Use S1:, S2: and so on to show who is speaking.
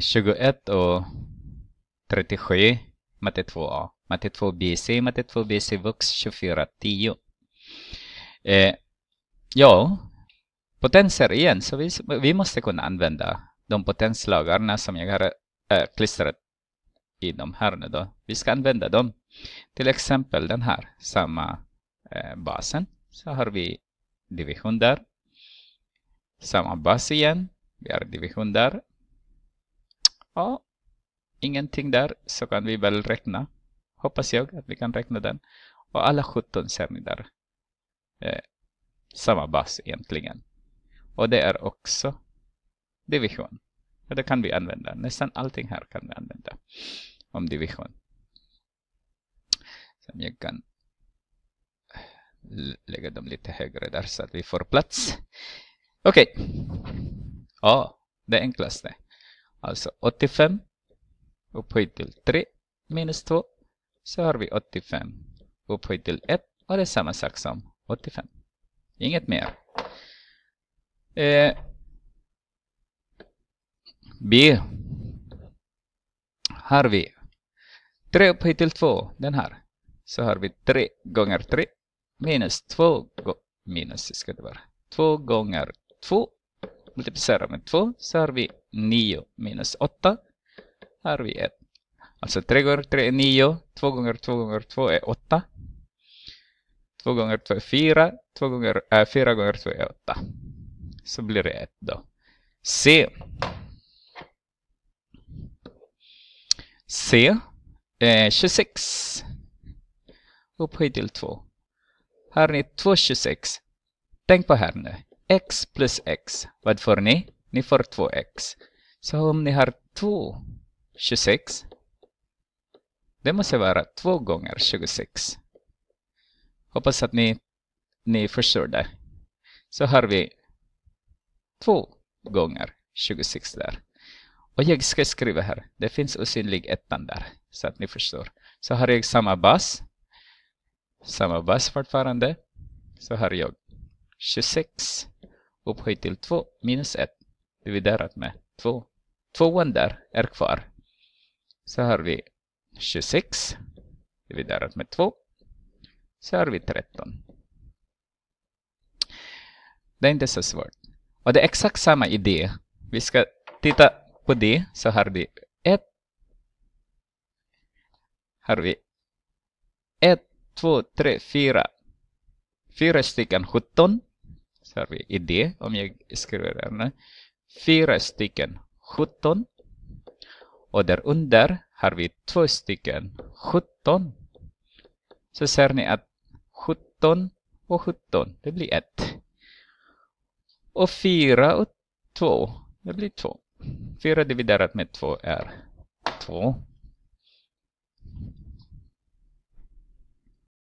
S1: 21 och 37, matte 2a. Matte 2 BC, matte 2 BC Vux 24, 10. Eh, ja, potenser igen, så vi, vi måste kunna använda de potenslagarna som jag har äh, klistrat i de här nu då. Vi ska använda dem. Till exempel den här, samma äh, basen. Så har vi division där. Samma bas igen. Vi har division där. Ja, ingenting där så kan vi väl räkna. Hoppas jag att vi kan räkna den. Och alla 17 ser ni där. Eh, samma bas egentligen. Och det är också division. Och det kan vi använda. Nästan allting här kan vi använda om division. Som jag kan lägga dem lite högre där så att vi får plats. Okej. Okay. Ja, det enklaste. Alltså 85 upphöjt till 3 minus 2. Så har vi 85 upphöjt till 1 och det är samma sak som 85. Inget mer. Eh, B. Har vi 3 upphöjt till 2, den här. Så har vi 3 gånger 3 minus 2 minus ska det vara. 2 gånger 2 multiplicerar med 2 så har vi 9 minus 8. Här Har vi 1. Alltså 3 gånger 3 är 9. 2 gånger 2 gånger 2 är 8. 2 gånger 2 är 4. 2 gånger, äh, 4 gånger 2 är 8. Så blir det 1 då. C. C. är 26. Upphöjt till 2. Här har ni 226. Tänk på här nu x plus x. Vad får ni? Ni får 2x. Så om ni har 2 26. Det måste vara 2 gånger 26. Hoppas att ni, ni förstår det. Så har vi 2 gånger 26 där. Och jag ska skriva här. Det finns osynlig ettan där. Så att ni förstår. Så har jag samma bas. Samma bas fortfarande. Så har jag 26 upphöjt till 2 minus 1 dividerat med 2. Tvåan där är kvar. Så har vi 26 dividerat med 2. Så har vi 13. Det är inte så svårt. Och det är exakt samma idé. Vi ska titta på det. Så har vi 1. Har vi 1, 2, 3, 4. 4 stycken 17. Så har vi idé om jag skriver den. Fyra stycken 17. Och där under har vi två stycken 17. Så ser ni att 17 och 17, det blir 1. Och 4 och 2, det blir 2. 4 dividerat med 2 är 2.